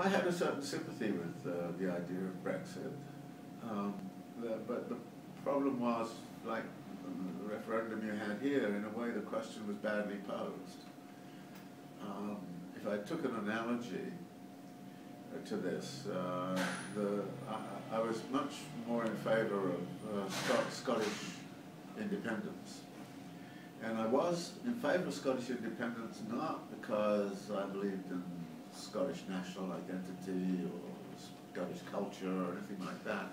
I had a certain sympathy with uh, the idea of Brexit, um, but the problem was, like the referendum you had here, in a way the question was badly posed. Um, if I took an analogy to this, uh, the, I, I, was much more in favour of uh, Scot Scottish independence. And I was in favour of Scottish independence not because I believed in Scottish national identity or Scottish culture or anything like that,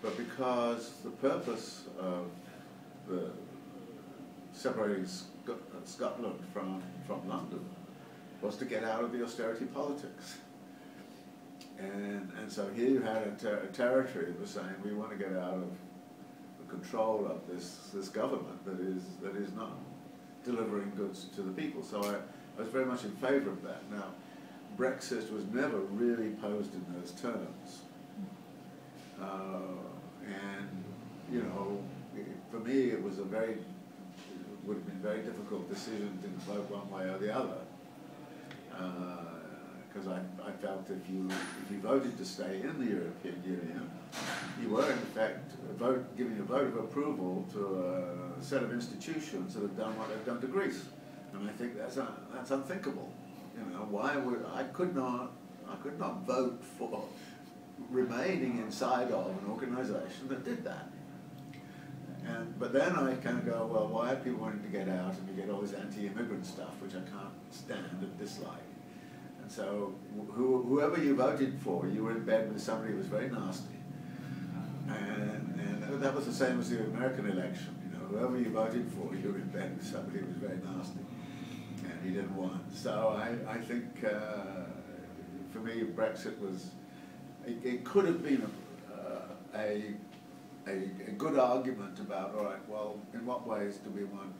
but because the purpose of the separating Sc Scotland from, from London was to get out of the austerity politics. And, and so here you had a, ter a territory that was saying we want to get out of the control of this, this government that is, that is not delivering goods to the people. So I, I was very much in favour of that. Now, Brexit was never really posed in those terms. Uh, and, you know, for me it was a very, would have been very difficult decision to vote one way or the other. Because uh, I, I felt if you, if you voted to stay in the European Union, you were in effect vote, giving a vote of approval to a set of institutions that have done what they've done to Greece. And I think that's, un, that's unthinkable. You know, why would I could not I could not vote for remaining inside of an organization that did that. And but then I kind of go, well, why are people wanting to get out and you get all this anti-immigrant stuff, which I can't stand and dislike. And so wh whoever you voted for, you were in bed with somebody who was very nasty. And, and that was the same as the American election. You know, whoever you voted for, you were in bed with somebody who was very nasty didn't want. So I, I think uh, for me Brexit was, it, it could have been a, uh, a, a, a, good argument about, all right, well, in what ways do we want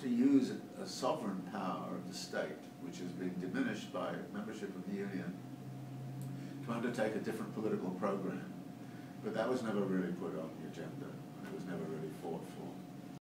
to use a, a sovereign power of the state, which has been diminished by membership of the Union, to undertake a different political program. But that was never really put on the agenda. It was never really fought for.